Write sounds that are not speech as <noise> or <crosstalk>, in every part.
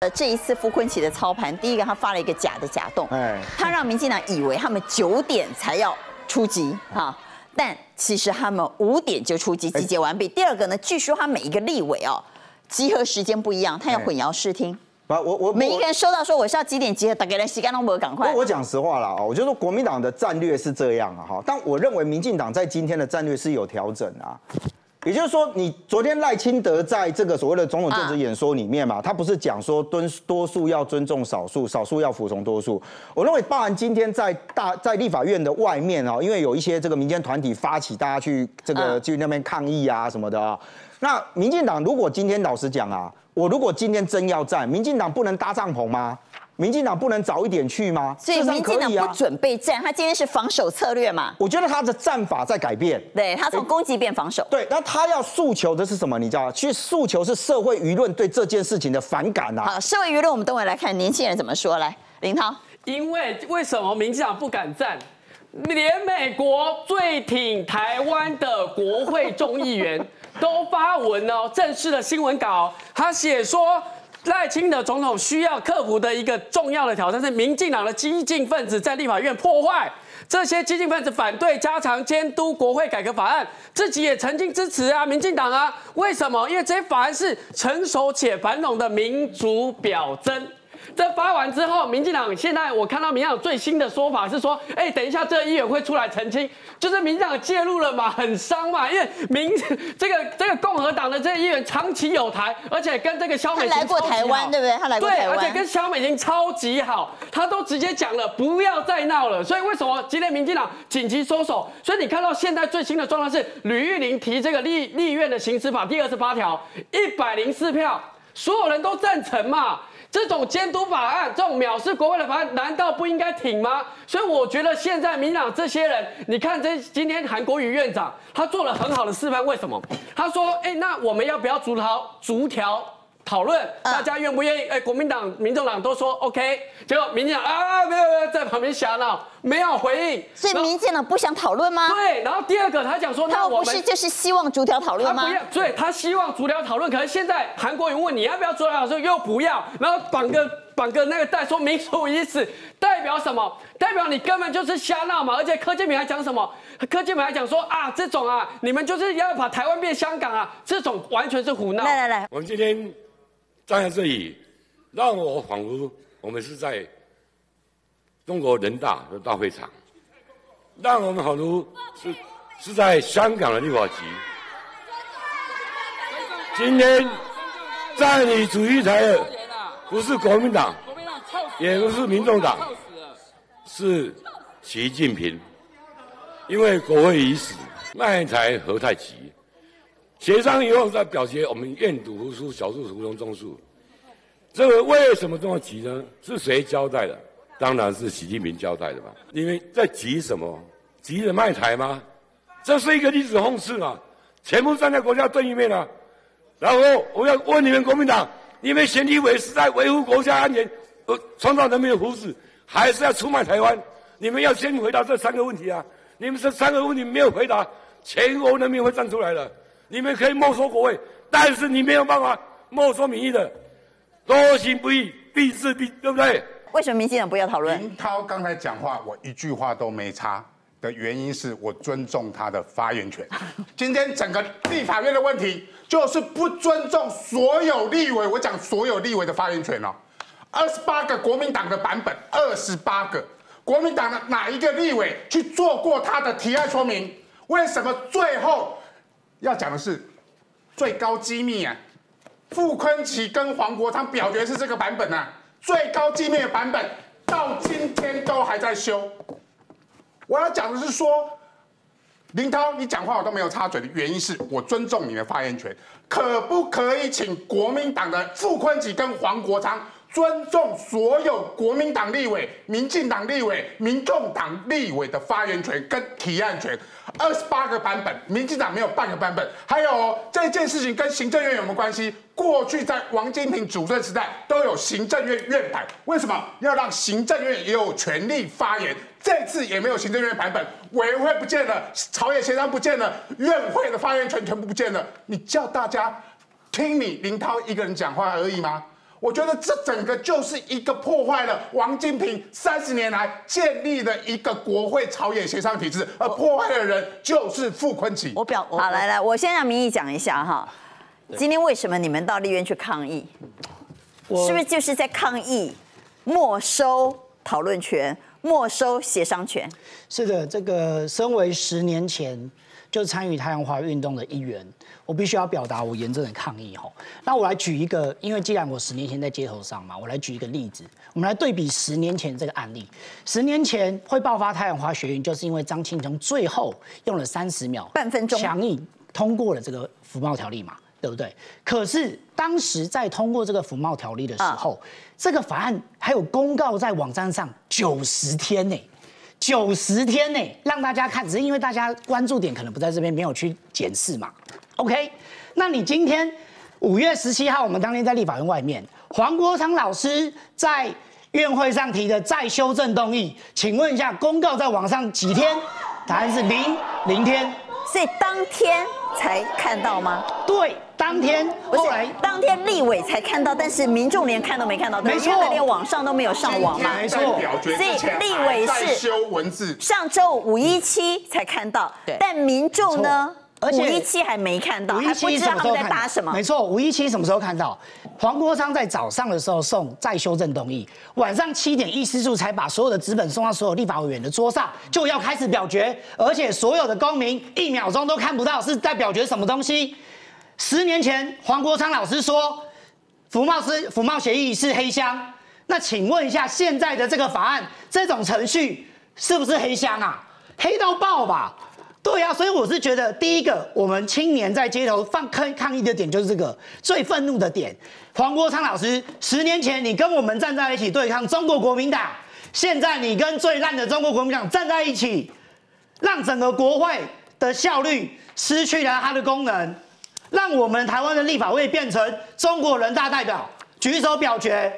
呃，这一次傅昆奇的操盘，第一个他发了一个假的假动，哎，他让民进党以为他们九点才要出击哈，但其实他们五点就出击，集结完毕。第二个呢，据说他每一个立委哦，集合时间不一样，他要混淆视听。不，我我每一个人收到说我是要几点集合，大家来洗干净不赶快。我讲实话了啊，我就说国民党的战略是这样啊哈，但我认为民进党在今天的战略是有调整啊。也就是说，你昨天赖清德在这个所谓的总统政治演说里面嘛，他不是讲说多多数要尊重少数，少数要服从多数。我认为，包含今天在大在立法院的外面哦，因为有一些这个民间团体发起大家去这个去那边抗议啊什么的啊。那民进党如果今天老实讲啊，我如果今天真要战，民进党不能搭帐篷吗？民进党不能早一点去吗？所以民进党不准备战，他今天是防守策略嘛？我觉得他的战法在改变。对他从攻击变防守。对，那他要诉求的是什么？你知道吗？其实诉求是社会舆论对这件事情的反感啊。好，社会舆论我们等会来看年轻人怎么说。来，林涛。因为为什么民进党不敢战？连美国最挺台湾的国会众议员都发文哦，正式的新闻稿，他写说。赖清德总统需要克服的一个重要的挑战是，民进党的激进分子在立法院破坏。这些激进分子反对加强监督国会改革法案，自己也曾经支持啊，民进党啊。为什么？因为这些法案是成熟且繁荣的民主表征。这发完之后，民进党现在我看到民进党最新的说法是说，哎，等一下这议员会出来澄清，就是民进党介入了嘛，很伤嘛，因为民 <laughs> 这个这个共和党的这个议员长期有台，而且跟这个萧美琴来过台湾，对不对？他来过台湾，对，而且跟萧美琴超级好，他都直接讲了不要再闹了。所以为什么今天民进党紧急收手？所以你看到现在最新的状况是，吕玉玲提这个立立院的刑事法第二十八条，一百零四票，所有人都赞成嘛。这种监督法案，这种藐视国会的法案，难道不应该挺吗？所以我觉得现在民党这些人，你看这今天韩国瑜院长他做了很好的示范，为什么？他说：哎，那我们要不要逐条逐条？讨论大家愿不愿意？哎，国民党、民众党都说 OK，结果民进党啊，没有没有在旁边瞎闹，没有回应。所以民进党不想讨论吗？对。然后第二个，他讲说，那我们不是就是希望逐条讨论吗？他不要，所以他希望逐条讨论。可是现在韩国人问你要不要逐条讨论，又不要，然后绑个绑个那个带说民主已死，代表什么？代表你根本就是瞎闹嘛！而且柯建铭还讲什么？柯建铭还讲说啊，这种啊，你们就是要把台湾变香港啊，这种完全是胡闹。来来来，我们今天。站在这里，让我仿佛我们是在中国人大的大会场，让我们仿佛是是在香港的立法局。今天在你主席台的不是国民党，也不是民众党，是习近平。因为国会已死，那才何太急。协商以后再表决，我们愿赌服输，少数服从中数。这个为什么这么急呢？是谁交代的？当然是习近平交代的吧。你们在急什么？急着卖台吗？这是一个历史讽刺啊！全部站在国家对立面啊！然后我要问你们国民党：你们选立委是在维护国家安全、呃创造人民的福祉，还是要出卖台湾？你们要先回答这三个问题啊！你们这三个问题没有回答，全国人民会站出来的。你们可以没收国位，但是你没有办法没收民意的。多行不义必自毙，对不对？为什么民进党不要讨论？林涛刚才讲话，我一句话都没插的原因是我尊重他的发言权。<laughs> 今天整个立法院的问题就是不尊重所有立委，我讲所有立委的发言权哦。二十八个国民党的版本，二十八个国民党的哪一个立委去做过他的提案说明？为什么最后？要讲的是最高机密啊！傅昆奇跟黄国昌表决是这个版本啊，最高机密的版本到今天都还在修。我要讲的是说，林涛，你讲话我都没有插嘴的原因是我尊重你的发言权，可不可以请国民党的傅昆奇跟黄国昌？尊重所有国民党立委、民进党立委、民众党立委的发言权跟提案权。二十八个版本，民进党没有半个版本。还有这件事情跟行政院有没有关系？过去在王金平主政时代都有行政院院版，为什么要让行政院也有权利发言？这次也没有行政院版本，委员会不见了，朝野协商不见了，院会的发言权全部不见了。你叫大家听你林涛一个人讲话而已吗？我觉得这整个就是一个破坏了王金平三十年来建立的一个国会朝野协商体制，而破坏的人就是傅昆萁。我表好来来，我先让民意讲一下哈，今天为什么你们到立院去抗议？是不是就是在抗议没收讨论权、没收协商权？是的，这个身为十年前就参与太阳花运动的一员。我必须要表达我严正的抗议吼。那我来举一个，因为既然我十年前在街头上嘛，我来举一个例子。我们来对比十年前这个案例。十年前会爆发太阳花学运，就是因为张庆忠最后用了三十秒，半分钟，强硬通过了这个服贸条例嘛，对不对？可是当时在通过这个服贸条例的时候，这个法案还有公告在网站上九十天呢，九十天呢，让大家看，只是因为大家关注点可能不在这边，没有去检视嘛。OK，那你今天五月十七号，我们当天在立法院外面，黄国昌老师在院会上提的再修正动议，请问一下，公告在网上几天？答案是零零天，所以当天才看到吗？对，当天。后来当天立委才看到，但是民众连看都没看到，没错，连网上都没有上网嘛，没错。所以立委是修文字，上周五一七才看到，但民众呢？而且五一七还没看到，还不知道他们在打什么。没错，五一七什么时候看到？黄国昌在早上的时候送再修正动议，晚上七点议事处才把所有的纸本送到所有立法委员的桌上，就要开始表决。而且所有的公民一秒钟都看不到是在表决什么东西。十年前黄国昌老师说，服贸是服贸协议是黑箱。那请问一下，现在的这个法案这种程序是不是黑箱啊？黑到爆吧！对呀，所以我是觉得，第一个，我们青年在街头放抗抗议的点就是这个最愤怒的点。黄国昌老师，十年前你跟我们站在一起对抗中国国民党，现在你跟最烂的中国国民党站在一起，让整个国会的效率失去了它的功能，让我们台湾的立法会变成中国人大代表举手表决。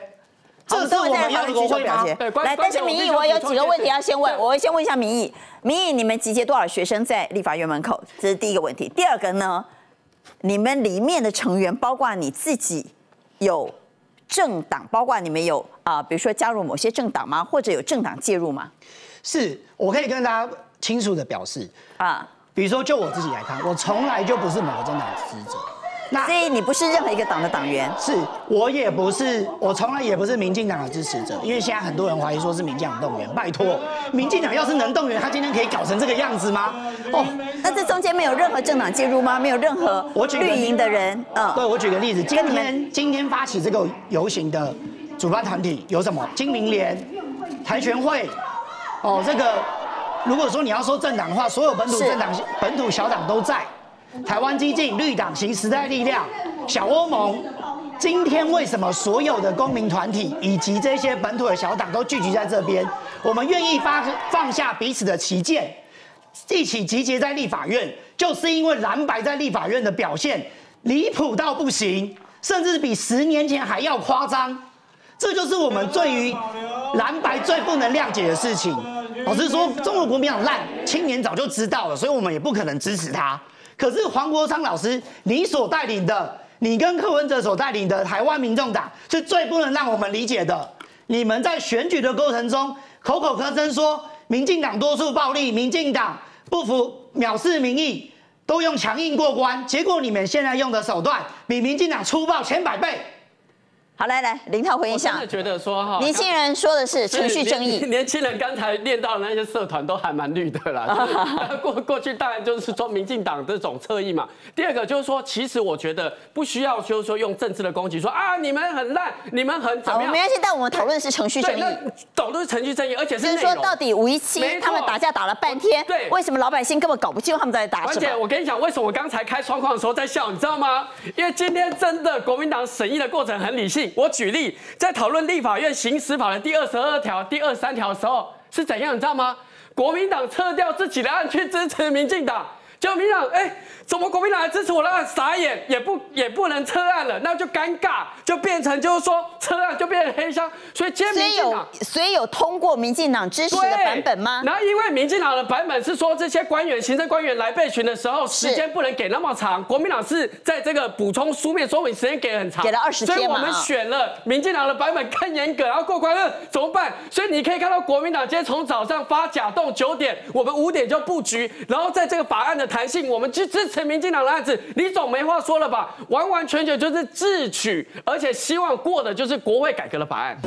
这是我们要的国会吗？来，但是民意，我有几个问题要先问，我先问一下民意。民意，你们集结多少学生在立法院门口？这是第一个问题。第二个呢，你们里面的成员，包括你自己，有政党，包括你们有啊，比如说加入某些政党吗？或者有政党介入吗？是我可以跟大家清楚的表示啊，比如说就我自己来看，我从来就不是某个政党支持者。所以你不是任何一个党的党员，是我也不是，我从来也不是民进党的支持者。因为现在很多人怀疑说是民进党动员，拜托，民进党要是能动员，他今天可以搞成这个样子吗？哦，那这中间没有任何政党介入吗？没有任何绿营的人？嗯，对，我举个例子，今天今天发起这个游行的主办团体有什么？金明联、台全会，哦，这个如果说你要说政党的话，所有本土政党、本土小党都在。台湾激进、绿党、型时代力量、小欧盟，今天为什么所有的公民团体以及这些本土的小党都聚集在这边？我们愿意发放下彼此的旗舰，一起集结在立法院，就是因为蓝白在立法院的表现离谱到不行，甚至比十年前还要夸张。这就是我们对于蓝白最不能谅解的事情。老实说，中国国民党烂，青年早就知道了，所以我们也不可能支持他。可是黄国昌老师，你所带领的，你跟柯文哲所带领的台湾民众党，是最不能让我们理解的。你们在选举的过程中，口口声声说民进党多数暴力，民进党不服藐视民意，都用强硬过关，结果你们现在用的手段，比民进党粗暴千百倍。好，来来，林涛回应一下。真的觉得说哈，年轻人说的是程序正义。<laughs> 年轻人刚才念到的那些社团都还蛮绿的啦。<laughs> <laughs> 过过去当然就是说民进党这种侧翼嘛。第二个就是说，其实我觉得不需要就是说用政治的攻击说啊，你们很烂，你们很怎么样？没关系，但我们讨论是程序正义。懂都是程序正义，而且是说到底五一七他们打架打了半天，对，为什么老百姓根本搞不清他们在打什么？而且我跟你讲，为什么我刚才开窗框的时候在笑，你知道吗？因为今天真的国民党审议的过程很理性。我举例。在讨论立法院行使法的第二十二条、第二十三条的时候是怎样，你知道吗？国民党撤掉自己的案去支持民进党，就民进党哎，怎么国民党还支持我的案？傻眼，也不也不能撤案了，那就尴尬，就变成就是说撤案就变成黑箱。所以今天民进党，所以有通过民进党支持的版本吗？然后因为民进党的版本是说这些官员、行政官员来备询的时候，时间不能给那么长。国民党是在这个补充书面说明时间给很长，给了二十天所以我们选了民进党的版本更严格，然后过关了怎么办？所以你可以看到国民党今天从早上发假动九点，我们五点就布局，然后在这个法案的弹性，我们去支持民进党的案子，你总没话说了吧？完完全全就是智取，而且希望过的就是国会改革的法案。